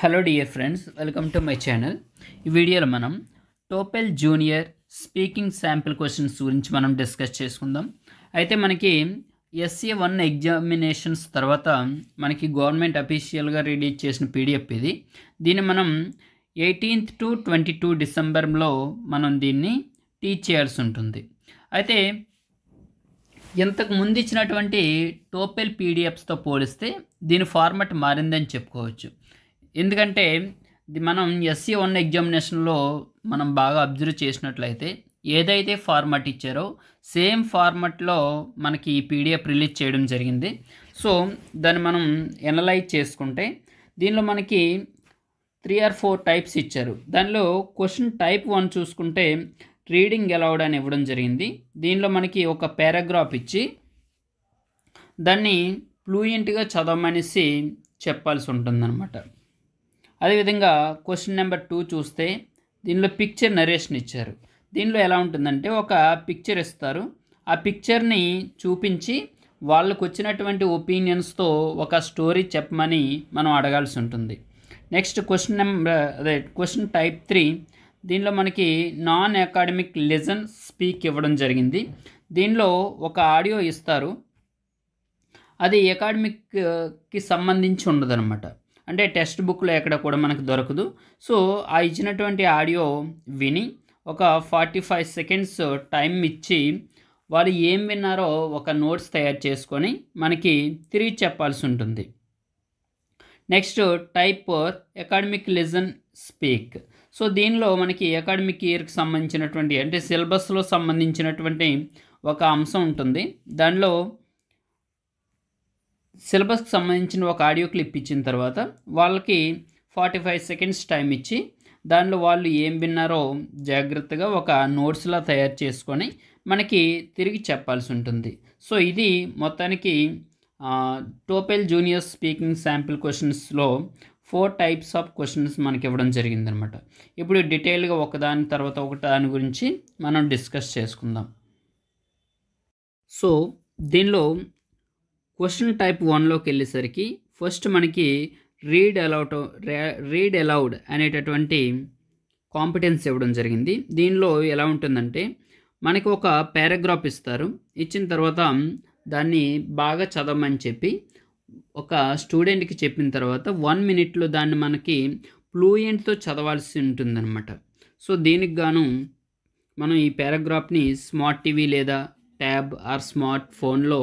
Hello dear friends welcome to my channel ఈ వీడియోలో మనం TOEFL junior speaking sample questions గురించి మనం డిస్కస్ చేసుకుందాం. అయితే మనకి ఎస్సీ వన్ ఎగ్జామినేషన్స్ తర్వాత మనకి గవర్నమెంట్ అఫీషియల్గా రిలీజ్ చేసిన పీడిఎఫ్ ఇది. దీన్ని మనం ఎయిటీన్త్ టు ట్వంటీ టూ డిసెంబర్లో మనం దీన్ని టీచ్ చేయాల్సి ఉంటుంది. అయితే ఇంతకు ముందు ఇచ్చినటువంటి టోపెల్ పీడిఎఫ్స్తో పోలిస్తే దీని ఫార్మాట్ మారిందని చెప్పుకోవచ్చు. ఎందుకంటే మనం ఎస్సీ వన్ ఎగ్జామినేషన్లో మనం బాగా అబ్జర్వ్ చేసినట్లయితే ఏదైతే ఫార్మాట్ ఇచ్చారో సేమ్ ఫార్మాట్లో మనకి ఈ పీడిఎఫ్ రిలీజ్ చేయడం జరిగింది. సో దాన్ని మనం ఎనలైజ్ చేసుకుంటే దీనిలో మనకి త్రీ ఆర్ ఫోర్ టైప్స్ ఇచ్చారు. దానిలో క్వశ్చన్ టైప్ వన్ చూసుకుంటే రీడింగ్ అలౌడ్ అని ఇవ్వడం జరిగింది. దీనిలో మనకి ఒక పారాగ్రాఫ్ ఇచ్చి దాన్ని ఫ్లూయెంట్గా చదవమనేసి చెప్పాల్సి ఉంటుందన్నమాట. అదేవిధంగా క్వశ్చన్ నెంబర్ టూ చూస్తే దీనిలో పిక్చర్ నరేషన్ ఇచ్చారు. దీనిలో ఎలా ఉంటుందంటే ఒక పిక్చర్ ఇస్తారు. ఆ పిక్చర్ని చూపించి వాళ్ళకు వచ్చినటువంటి ఒపీనియన్స్తో ఒక స్టోరీ చెప్పమని మనం అడగాల్సి ఉంటుంది. నెక్స్ట్ క్వశ్చన్ నెంబర్ అదే క్వశ్చన్ టైప్ త్రీ దీనిలో మనకి నాన్ అకాడమిక్ లెజన్ స్పీక్ ఇవ్వడం జరిగింది. దీనిలో ఒక ఆడియో ఇస్తారు. అది అకాడమిక్కి సంబంధించి ఉండదన్నమాట. అంటే టెక్స్ట్ బుక్లో ఎక్కడ కూడా మనకు దొరకదు. సో ఆ ఇచ్చినటువంటి ఆడియో విని ఒక ఫార్టీ ఫైవ్ సెకండ్స్ టైం ఇచ్చి వాళ్ళు ఏం విన్నారో ఒక నోట్స్ తయారు చేసుకొని మనకి తిరిగి చెప్పాల్సి ఉంటుంది. Next type four academic listen speak. So దీనిలో మనకి అకాడమిక్ ఇయర్కి సంబంధించినటువంటి అంటే సిలబస్లో సంబంధించినటువంటి ఒక అంశం ఉంటుంది. దానిలో సిలబస్కి సంబంధించిన ఒక ఆడియో క్లిప్ ఇచ్చిన తర్వాత వాళ్ళకి ఫార్టీ ఫైవ్ సెకండ్స్ టైం ఇచ్చి దానిలో వాళ్ళు ఏం విన్నారో జాగ్రత్తగా ఒక నోట్స్లా తయారు చేసుకొని మనకి తిరిగి చెప్పాల్సి ఉంటుంది. సో ఇది మొత్తానికి టోపెల్ జూనియర్ స్పీకింగ్ శాంపిల్ క్వశ్చన్స్లో ఫోర్ టైప్స్ ఆఫ్ క్వశ్చన్స్ మనకి ఇవ్వడం జరిగిందనమాట. ఇప్పుడు డీటెయిల్గా ఒకదాని తర్వాత ఒక దాని గురించి మనం డిస్కస్ చేసుకుందాం. సో దీనిలో క్వశ్చన్ టైప్ వన్లోకి వెళ్ళేసరికి ఫస్ట్ మనకి రీడ్ అలౌట్ రీడ్ అలౌడ్ అనేటటువంటి కాంపిటెన్స్ ఇవ్వడం జరిగింది. దీనిలో ఎలా ఉంటుందంటే మనకి ఒక పారాగ్రాఫ్ ఇస్తారు. ఇచ్చిన తర్వాత దాన్ని బాగా చదవమని చెప్పి ఒక స్టూడెంట్కి చెప్పిన తర్వాత వన్ మినిట్లో దాన్ని మనకి ఫ్లూయెంట్తో చదవాల్సి ఉంటుందన్నమాట. సో దీనికి గాను మనం ఈ పారాగ్రాఫ్ని స్మార్ట్ టీవీ లేదా ట్యాబ్ ఆర్ స్మార్ట్ ఫోన్లో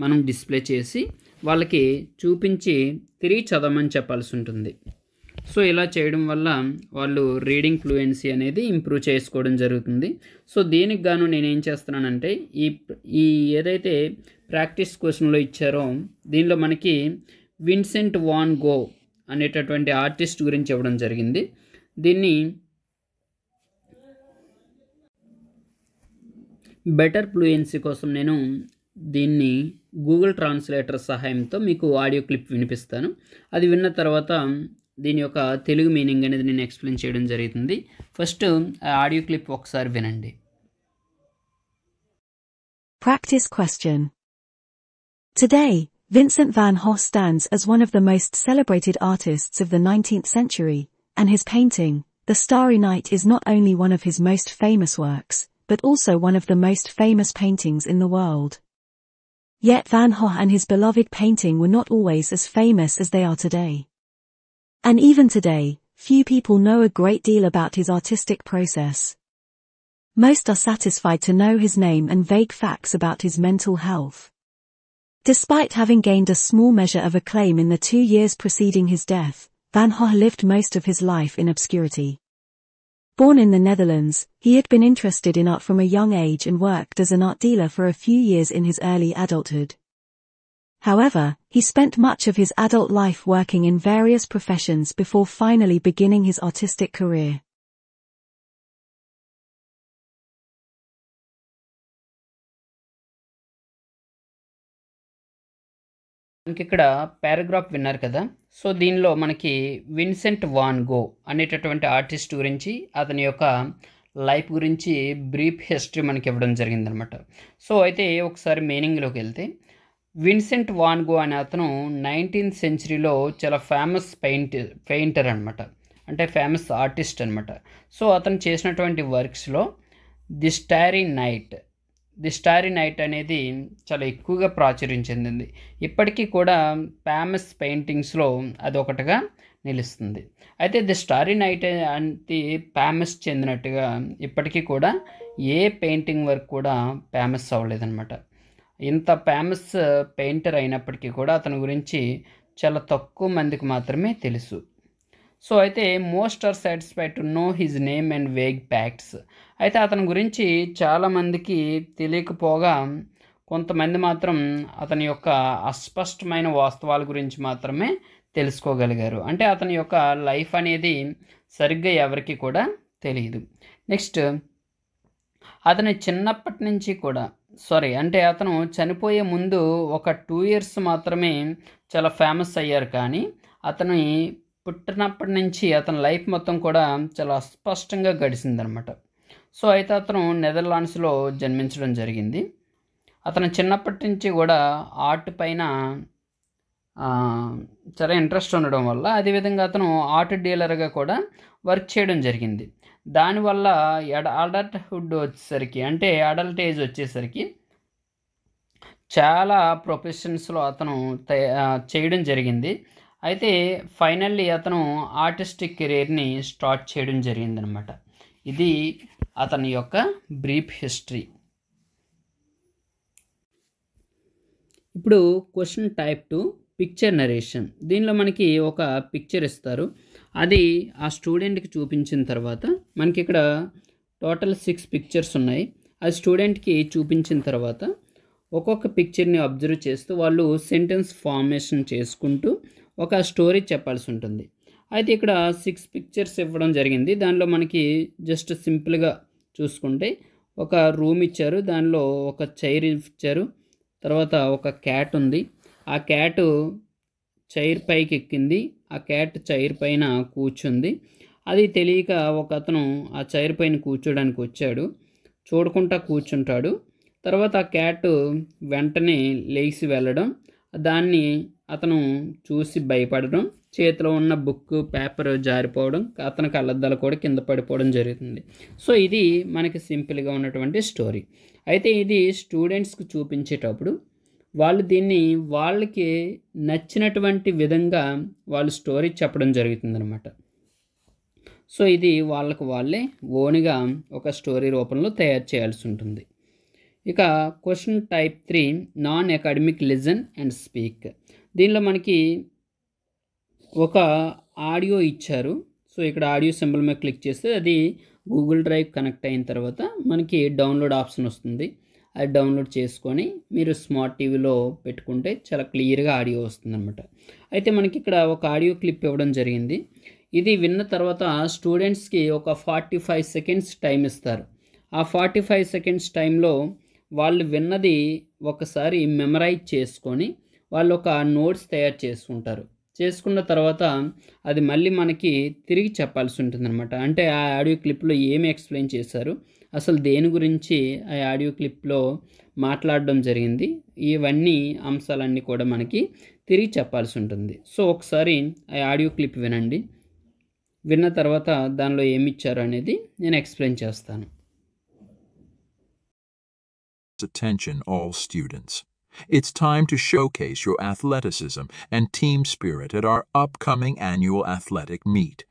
మనం డిస్ప్లే చేసి వాళ్ళకి చూపించి తిరిగి చదవమని చెప్పాల్సి ఉంటుంది. సో ఇలా చేయడం వల్ల వాళ్ళు రీడింగ్ ఫ్లూయెన్సీ అనేది ఇంప్రూవ్ చేసుకోవడం జరుగుతుంది. సో దీనికి గాను నేను ఏం చేస్తున్నానంటే ఈ ఈ ఏదైతే ప్రాక్టీస్ క్వశ్చన్లో ఇచ్చారో దీనిలో మనకి విన్సెంట్ వాన్ గో అనేటటువంటి ఆర్టిస్ట్ గురించి ఇవ్వడం జరిగింది. దీన్ని బెటర్ ఫ్లూయెన్సీ కోసం నేను దీన్ని గూగుల్ ట్రాన్స్లేటర్ సహాయంతో మీకు ఆడియో క్లిప్ వినిపిస్తాను అది విన్న తర్వాత దీని యొక్క తెలుగు మీనింగ్ అనేది నేను ఎక్స్ప్లెయిన్ చేయడం జరుగుతుంది ఫస్ట్ ఆ ఆడియో క్లిప్ ఒకసారి వినండి Practice question. Today, Vincent van Gogh stands as one of the most celebrated artists of the 19th century, and his painting, The Starry Night is not only one of his most famous works, but also one of the most famous paintings in the world. Yet Van Gogh and his beloved painting were not always as famous as they are today. And even today, few people know a great deal about his artistic process. Most are satisfied to know his name and vague facts about his mental health. Despite having gained a small measure of acclaim in the two years preceding his death, Van Gogh lived most of his life in obscurity. Born in the Netherlands, he had been interested in art from a young age and worked as an art dealer for a few years in his early adulthood. However, he spent much of his adult life working in various professions before finally beginning his artistic career. మనకి ఇక్కడ paragraph విన్నారు కదా. So దీనిలో మనకి Vincent van Gogh అనేటటువంటి artist గురించి అతని యొక్క లైఫ్ గురించి బ్రీఫ్ హిస్టరీ మనకి ఇవ్వడం జరిగిందనమాట. సో అయితే ఒకసారి మీనింగ్లోకి వెళ్తే విన్సెంట్ వాన్ గో అనే అతను నైన్టీన్త్ సెంచరీలో చాలా ఫేమస్ పెయింట్ పెయింటర్ అనమాట. అంటే ఫేమస్ ఆర్టిస్ట్ అనమాట. సో అతను చేసినటువంటి వర్క్స్లో the starry night the starry night అనేది చాలా ఎక్కువగా ప్రాచుర్యం చెందింది. ఇప్పటికీ కూడా ఫేమస్ పెయింటింగ్స్లో అదొకటిగా నిలుస్తుంది. అయితే ది స్టారీ నైట్ అంటే ఫేమస్ చెందినట్టుగా ఇప్పటికీ కూడా ఏ పెయింటింగ్ వర్క్ కూడా ఫేమస్ అవ్వలేదన్నమాట. ఇంత ఫేమస్ పెయింటర్ అయినప్పటికీ కూడా అతని గురించి చాలా తక్కువ మందికి మాత్రమే తెలుసు. సో అయితే most are satisfied to know his name and vague facts అయితే అతని గురించి చాలామందికి తెలియకపోగా కొంతమంది మాత్రం అతని యొక్క అస్పష్టమైన వాస్తవాల గురించి మాత్రమే తెలుసుకోగలిగారు. అంటే అతని యొక్క లైఫ్ అనేది సరిగ్గా ఎవరికి కూడా తెలియదు. నెక్స్ట్ అతని చిన్నప్పటి నుంచి కూడా సారీ అంటే అతను చనిపోయే ముందు ఒక టూ ఇయర్స్ మాత్రమే చాలా ఫేమస్ అయ్యారు కానీ అతని పుట్టినప్పటి నుంచి అతని లైఫ్ మొత్తం కూడా చాలా అస్పష్టంగా గడిచిందనమాట సో అయితే అతను నెదర్లాండ్స్లో జన్మించడం జరిగింది. అతను చిన్నప్పటి నుంచి కూడా ఆర్ట్ పైన చాలా ఇంట్రెస్ట్ ఉండడం వల్ల అదేవిధంగా అతను ఆర్ట్ డీలర్గా కూడా వర్క్ చేయడం జరిగింది. దానివల్ల ఎడ అడల్ట్హుడ్ వచ్చేసరికి అంటే అడల్ట్ ఏజ్ వచ్చేసరికి చాలా ప్రొఫెషన్స్లో అతను తయ- చేయడం జరిగింది. అయితే ఫైనల్లీ అతను ఆర్టిస్టిక్ కెరీర్ని స్టార్ట్ చేయడం జరిగిందనమాట. ఇది అతని యొక్క బ్రీఫ్ హిస్టరీ. ఇప్పుడు question type two picture narration. దీనిలో మనకి ఒక పిక్చర్ ఇస్తారు. అది ఆ స్టూడెంట్కి చూపించిన తర్వాత మనకి ఇక్కడ టోటల్ సిక్స్ పిక్చర్స్ ఉన్నాయి. అది స్టూడెంట్కి చూపించిన తర్వాత ఒక్కొక్క పిక్చర్ని అబ్జర్వ్ చేస్తూ వాళ్ళు సెంటెన్స్ ఫార్మేషన్ చేసుకుంటూ ఒక స్టోరీ చెప్పాల్సి ఉంటుంది అయితే ఇక్కడ సిక్స్ పిక్చర్స్ ఇవ్వడం జరిగింది. దానిలో మనకి జస్ట్ సింపుల్గా చూసుకుంటే ఒక రూమ్ ఇచ్చారు. దానిలో ఒక చైర్ ఇచ్చారు. తర్వాత ఒక క్యాట్ ఉంది. ఆ క్యాట్ చైర్ పైకి ఎక్కింది ఆ క్యాట్ చైర్ పైన కూర్చుంది. అది తెలియక ఒక అతను ఆ చైర్ పైన కూర్చోడానికి వచ్చాడు. చూడకుండా కూర్చుంటాడు. తర్వాత ఆ క్యాట్ వెంటనే లేచి వెళ్ళడం. దాన్ని అతను చూసి భయపడడం చేతిలో ఉన్న బుక్ పేపర్ జారిపోవడం అతనికి కళ్ళద్దాల కూడా కింద పడిపోవడం జరుగుతుంది. సో ఇది మనకి సింపుల్గా ఉన్నటువంటి స్టోరీ. అయితే ఇది స్టూడెంట్స్కి చూపించేటప్పుడు వాళ్ళు దీన్ని వాళ్ళకి నచ్చినటువంటి విధంగా వాళ్ళు స్టోరీ చెప్పడం జరుగుతుందనమాట సో ఇది వాళ్ళకు వాళ్ళే ఓన్గా ఒక స్టోరీ రూపంలో తయారు చేయాల్సి ఉంటుంది. ఇక question type three non academic listen and speak. దీనిలో మనకి ఒక ఆడియో ఇచ్చారు. సో ఇక్కడ ఆడియో సింబల్ మీద క్లిక్ చేస్తే అది గూగుల్ డ్రైవ్ కనెక్ట్ అయిన తర్వాత మనకి డౌన్లోడ్ ఆప్షన్ వస్తుంది. అది డౌన్లోడ్ చేసుకొని మీరు స్మార్ట్ టీవీలో పెట్టుకుంటే చాలా క్లియర్గా ఆడియో వస్తుందన్నమాట. అయితే మనకి ఇక్కడ ఒక ఆడియో క్లిప్ ఇవ్వడం జరిగింది. ఇది విన్న తర్వాత స్టూడెంట్స్కి ఒక ఫార్టీ ఫైవ్ సెకండ్స్ టైం ఇస్తారు. ఆ ఫార్టీ ఫైవ్ సెకండ్స్ టైంలో వాళ్ళు విన్నది ఒకసారి మెమరైజ్ చేసుకొని వాళ్ళు ఒక నోట్స్ తయారు చేసుకుంటారు. చేసుకున్న తర్వాత అది మళ్ళీ మనకి తిరిగి చెప్పాల్సి ఉంటుందన్నమాట. అంటే ఆ ఆడియో క్లిప్లో ఏమి ఎక్స్ప్లెయిన్ చేశారు? అసలు దేని గురించి ఆ ఆడియో క్లిప్లో మాట్లాడడం జరిగింది? ఇవన్నీ అంశాలన్నీ కూడా మనకి తిరిగి చెప్పాల్సి ఉంటుంది. సో ఒకసారి ఆ ఆడియో క్లిప్ వినండి. విన్న తర్వాత దానిలో ఏమి ఇచ్చారు అనేది నేను ఎక్స్ప్లెయిన్ చేస్తాను. Attention, all students. It's time to showcase your athleticism and team spirit at our upcoming annual athletic meet.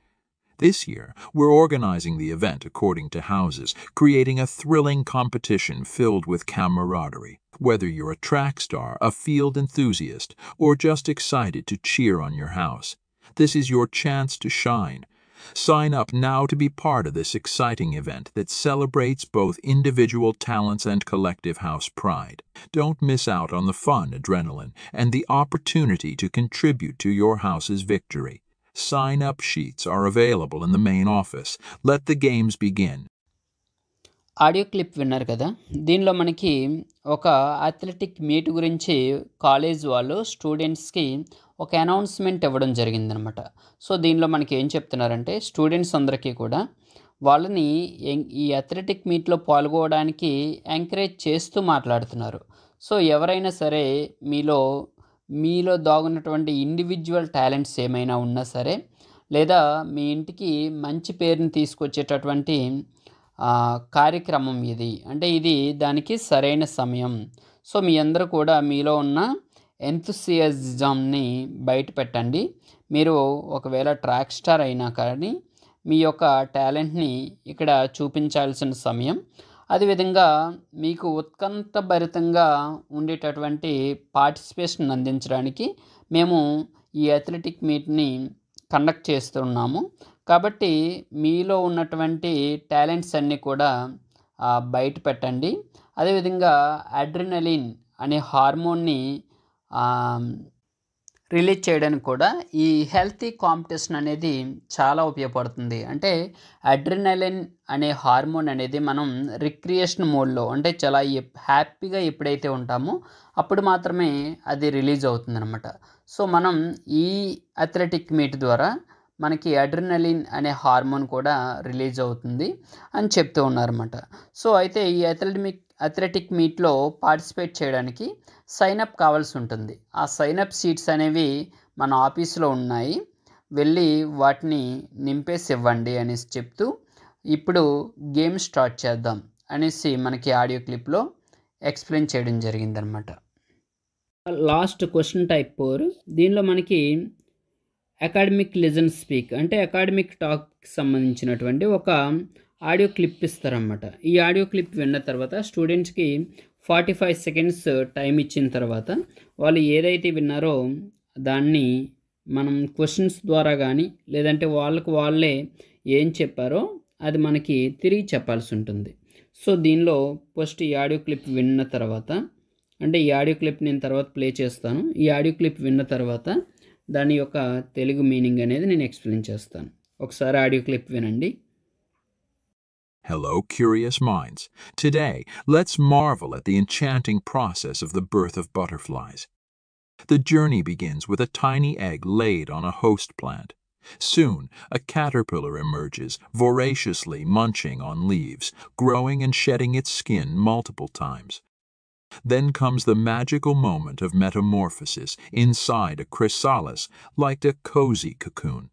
This year, we're organizing the event according to houses, creating a thrilling competition filled with camaraderie. Whether you're a track star, a field enthusiast, or just excited to cheer on your house, this is your chance to shine. Sign up now to be part of this exciting event that celebrates both individual talents and collective house pride. Don't miss out on the fun, adrenaline, and the opportunity to contribute to your house's victory. Sign up sheets are available in the main office. Let the games begin. Audio clip విన్నారు కదా దీనిలో మనకి ఒక athletic meet గురించి college వాళ్ళు స్టూడెంట్స్కి ఒక announcement ఇవ్వడం జరిగిందనమాట. సో దీనిలో మనకి ఏం చెప్తున్నారంటే స్టూడెంట్స్ అందరికీ కూడా వాళ్ళని ఎం- ఈ అథ్లెటిక్ మీట్లో పాల్గొనడానికి ఎంకరేజ్ చేస్తూ మాట్లాడుతున్నారు. సో ఎవరైనా సరే మీలో మీలో దాగున్నటువంటి ఇండివిజువల్ టాలెంట్స్ ఏమైనా ఉన్నా సరే లేదా మీ ఇంటికి మంచి పేరుని తీసుకొచ్చేటటువంటి కార్యక్రమం ఇది. అంటే ఇది దానికి సరైన సమయం. సో మీ అందరూ కూడా మీలో ఉన్న ఎంతుసియాజంని బయట పెట్టండి. మీరు ఒకవేళ ట్రాక్ స్టార్ అయినా కానీ మీ యొక్క టాలెంట్ని ఇక్కడ చూపించాల్సిన సమయం. అదేవిధంగా మీకు ఉత్కంఠభరితంగా ఉండేటటువంటి పార్టిసిపేషన్ అందించడానికి మేము ఈ అథ్లెటిక్ మీట్ని కండక్ట్ చేస్తున్నాము. కాబట్టి మీలో ఉన్నటువంటి టాలెంట్స్ అన్నీ కూడా బయట పెట్టండి. అదేవిధంగా అడ్రినలిన్ అనే హార్మోన్ని రిలీజ్ చేయడానికి కూడా ఈ హెల్తీ కాంపిటీషన్ అనేది చాలా ఉపయోగపడుతుంది. అంటే అడ్రినలిన్ అనే హార్మోన్ అనేది మనం రిక్రియేషన్ మోడ్లో అంటే చాలా హ్యాపీగా ఎప్పుడైతే ఉంటామో అప్పుడు మాత్రమే అది రిలీజ్ అవుతుందన్నమాట. సో మనం ఈ అథ్లెటిక్ మీట్ ద్వారా మనకి అడ్రినలిన్ అనే హార్మోన్ కూడా రిలీజ్ అవుతుంది అని చెప్తూ ఉన్నారన్నమాట. సో అయితే ఈ అథ్లెటిక్ అథ్లెటిక్ మీట్లో పార్టిసిపేట్ చేయడానికి సైనప్ కావాల్సి ఉంటుంది. ఆ సైనప్ సీట్స్ అనేవి మన ఆఫీస్లో ఉన్నాయి. వెళ్ళి వాటిని నింపేసి ఇవ్వండి అనేసి చెప్తూ ఇప్పుడు గేమ్ స్టార్ట్ చేద్దాం అనేసి మనకి ఆడియో క్లిప్లో ఎక్స్ప్లెయిన్ చేయడం జరిగిందనమాట లాస్ట్ క్వశ్చన్ టైప్ ఫోర్. దీనిలో మనకి అకాడమిక్ లిజన్ స్పీక్ అంటే అకాడమిక్ టాక్కి సంబంధించినటువంటి ఒక ఆడియో క్లిప్ ఇస్తారన్నమాట. ఈ ఆడియో క్లిప్ విన్న తర్వాత స్టూడెంట్స్కి ఫార్టీ ఫైవ్ సెకండ్స్ టైం ఇచ్చిన తర్వాత వాళ్ళు ఏదైతే విన్నారో దాన్ని మనం క్వశ్చన్స్ ద్వారా కానీ లేదంటే వాళ్ళకు వాళ్ళే ఏం చెప్పారో అది మనకి తిరిగి చెప్పాల్సి ఉంటుంది. సో దీనిలో ఫస్ట్ ఈ ఆడియో క్లిప్ విన్న తర్వాత అంటే ఈ ఆడియో క్లిప్ నేను తర్వాత ప్లే చేస్తాను. ఈ ఆడియో క్లిప్ విన్న తర్వాత దాని యొక్క తెలుగు మీనింగ్ అనేది నేను ఎక్స్ప్లెయిన్ చేస్తాను ఒకసారి ఆడియో క్లిప్ వినండి Hello, curious minds. Today, let's marvel at the enchanting process of the birth of butterflies. The journey begins with a tiny egg laid on a host plant. Soon, a caterpillar emerges, voraciously munching on leaves, growing and shedding its skin multiple times. Then comes the magical moment of metamorphosis inside a chrysalis, like a cozy cocoon.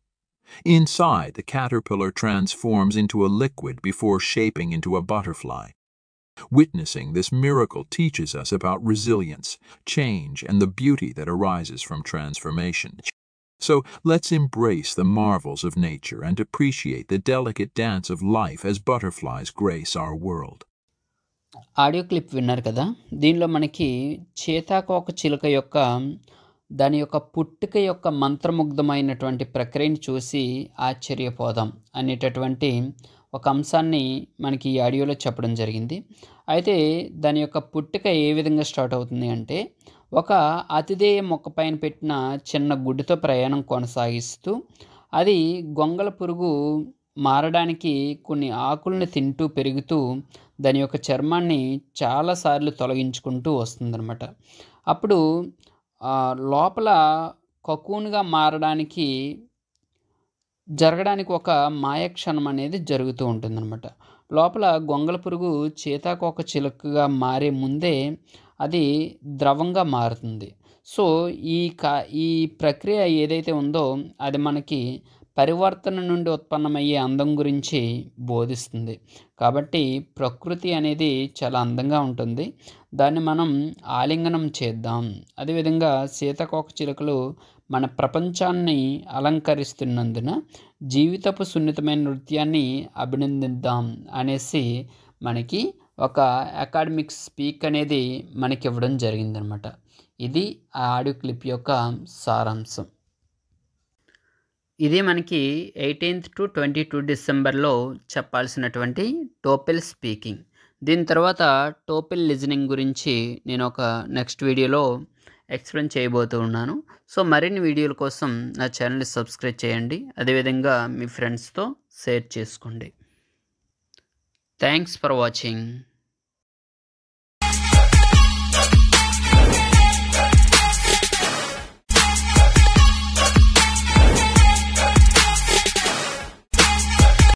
Inside, the caterpillar transforms into a liquid before shaping into a butterfly. Witnessing this miracle teaches us about resilience, change, and the beauty that arises from transformation. So let's embrace the marvels of nature and appreciate the delicate dance of life as butterflies grace our world. Audio clip విన్నారు కదా? దీనిలో మనకి చేతాకోక చిలుక యొక్క దాని యొక్క పుట్టుక యొక్క మంత్రముగ్ధమైనటువంటి ప్రక్రియను చూసి ఆశ్చర్యపోదాం అనేటటువంటి ఒక అంశాన్ని మనకి ఈ ఆడియోలో చెప్పడం జరిగింది. అయితే దాని యొక్క పుట్టుక ఏ విధంగా స్టార్ట్ అవుతుంది అంటే ఒక అతిథేయ మొక్క పైన పెట్టిన చిన్న గుడ్డుతో ప్రయాణం కొనసాగిస్తూ అది గొంగళ పురుగు మారడానికి కొన్ని ఆకులను తింటూ పెరుగుతూ దాని యొక్క చర్మాన్ని చాలాసార్లు తొలగించుకుంటూ వస్తుందన్నమాట. అప్పుడు లోపల కకూన్గా మారడానికి జరగడానికి ఒక మాయక్షణం అనేది జరుగుతూ ఉంటుందన్నమాట. లోపల గొంగళ పురుగు చీతాకోక చిలుకగా మారే ముందే అది ద్రవంగా మారుతుంది. సో ఈ కా ఈ ప్రక్రియ ఏదైతే ఉందో అది మనకి పరివర్తన నుండి ఉత్పన్నమయ్యే అందం గురించి బోధిస్తుంది. కాబట్టి ప్రకృతి అనేది చాలా అందంగా ఉంటుంది. దాన్ని మనం ఆలింగనం చేద్దాం. అదేవిధంగా సీతకోక చిలుకలు మన ప్రపంచాన్ని అలంకరిస్తున్నందున జీవితపు సున్నితమైన నృత్యాన్ని అభినందిద్దాం అనేసి మనకి ఒక అకాడమిక్ స్పీక్ అనేది మనకి ఇవ్వడం జరిగిందనమాట. ఇది ఆ ఆడియో క్లిప్ యొక్క సారాంశం. ఇది మనకి ఎయిటీన్త్ టు ట్వంటీ టూ డిసెంబర్లో చెప్పాల్సినటువంటి టోపెల్ స్పీకింగ్. దీని తర్వాత టోపెల్ లిజనింగ్ గురించి నేను ఒక నెక్స్ట్ వీడియోలో ఎక్స్ప్లెయిన్ చేయబోతూ ఉన్నాను. సో మరిన్ని వీడియోల కోసం నా ఛానల్ని సబ్స్క్రైబ్ చేయండి. అదేవిధంగా మీ ఫ్రెండ్స్తో షేర్ చేసుకోండి. Thanks for watching.